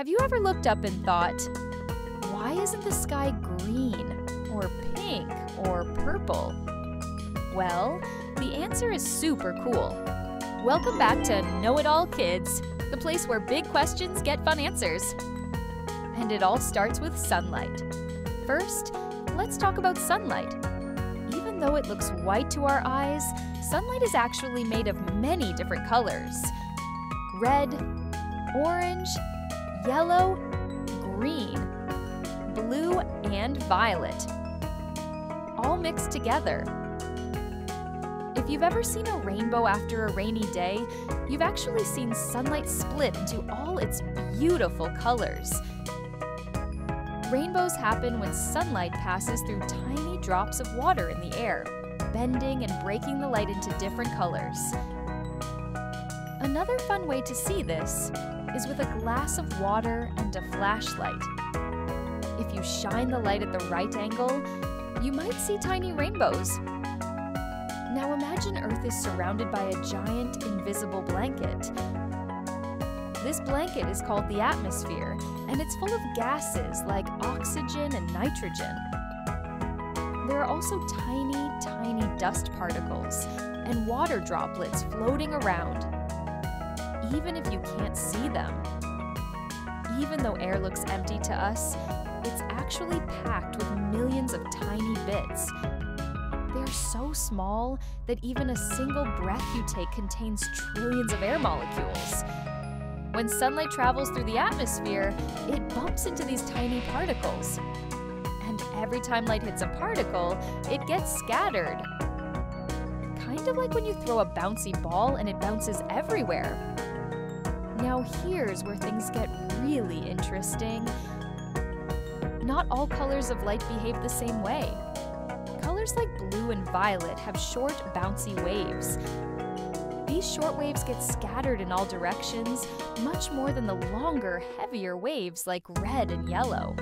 Have you ever looked up and thought, why isn't the sky green, or pink, or purple? Well, the answer is super cool. Welcome back to Know It All Kids, the place where big questions get fun answers. And it all starts with sunlight. First, let's talk about sunlight. Even though it looks white to our eyes, sunlight is actually made of many different colors red, orange, yellow, green, blue, and violet, all mixed together. If you've ever seen a rainbow after a rainy day, you've actually seen sunlight split into all its beautiful colors. Rainbows happen when sunlight passes through tiny drops of water in the air, bending and breaking the light into different colors. Another fun way to see this is with a glass of water and a flashlight. If you shine the light at the right angle, you might see tiny rainbows. Now imagine Earth is surrounded by a giant invisible blanket. This blanket is called the atmosphere, and it's full of gases like oxygen and nitrogen. There are also tiny, tiny dust particles and water droplets floating around, even if you can't see them. Even though air looks empty to us, it's actually packed with millions of tiny bits. They're so small that even a single breath you take contains trillions of air molecules. When sunlight travels through the atmosphere, it bumps into these tiny particles. And every time light hits a particle, it gets scattered. Kind of like when you throw a bouncy ball and it bounces everywhere. Now here's where things get really interesting. Not all colors of light behave the same way. Colors like blue and violet have short, bouncy waves, these short waves get scattered in all directions, much more than the longer, heavier waves like red and yellow.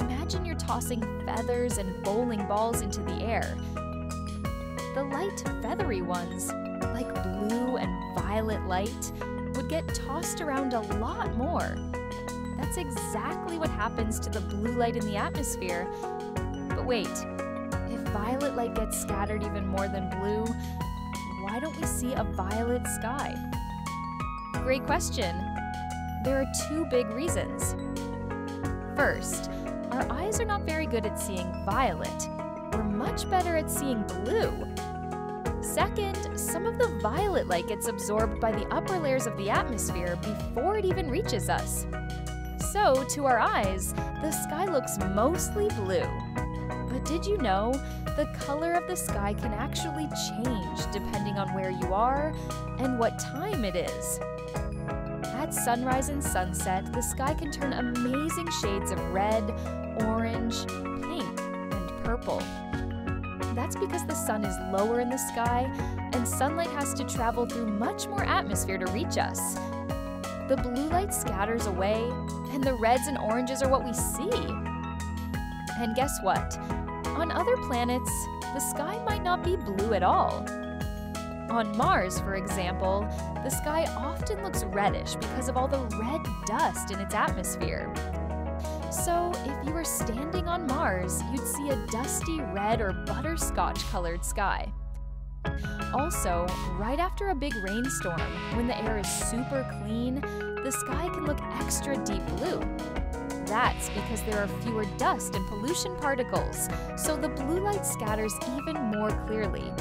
Imagine you're tossing feathers and bowling balls into the air. The light, feathery ones, like blue and violet light, would get tossed around a lot more. That's exactly what happens to the blue light in the atmosphere. But wait, if violet light gets scattered even more than blue, why don't we see a violet sky? Great question. There are two big reasons. First, our eyes are not very good at seeing violet. We're much better at seeing blue. Second, some of the violet light gets absorbed by the upper layers of the atmosphere before it even reaches us. So, to our eyes, the sky looks mostly blue. But did you know the color of the sky can actually change depending on where you are and what time it is? At sunrise and sunset, the sky can turn amazing shades of red, orange, pink, and purple. That's because the sun is lower in the sky and sunlight has to travel through much more atmosphere to reach us. The blue light scatters away, and the reds and oranges are what we see. And guess what? On other planets, the sky might not be blue at all. On Mars, for example, the sky often looks reddish because of all the red dust in its atmosphere. So, were standing on Mars, you'd see a dusty red or butterscotch colored sky. Also, right after a big rainstorm, when the air is super clean, the sky can look extra deep blue. That's because there are fewer dust and pollution particles, so the blue light scatters even more clearly.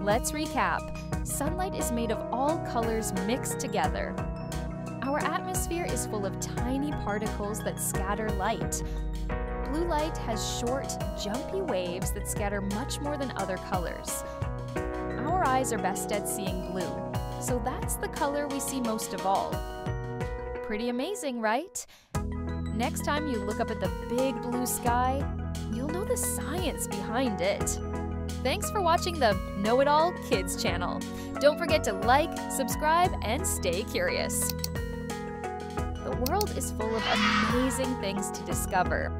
Let's recap. Sunlight is made of all colors mixed together. Our atmosphere is full of tiny particles that scatter light. Blue light has short, jumpy waves that scatter much more than other colors. Our eyes are best at seeing blue, so that's the color we see most of all. Pretty amazing, right? Next time you look up at the big blue sky, you'll know the science behind it. Thanks for watching the Know It All Kids channel. Don't forget to like, subscribe, and stay curious. The world is full of amazing things to discover.